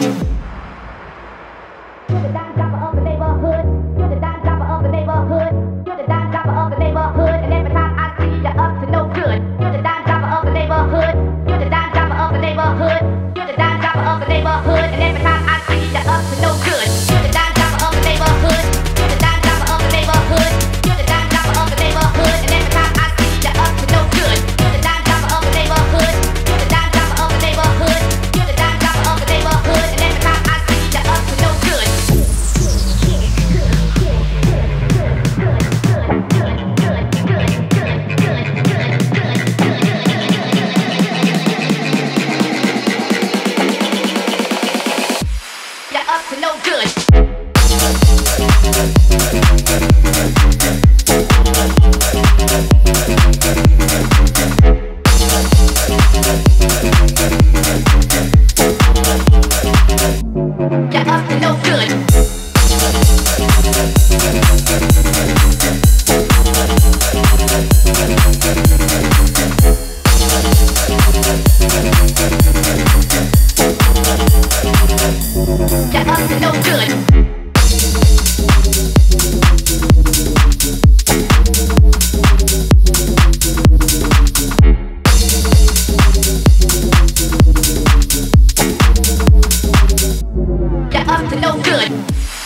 You're to no good.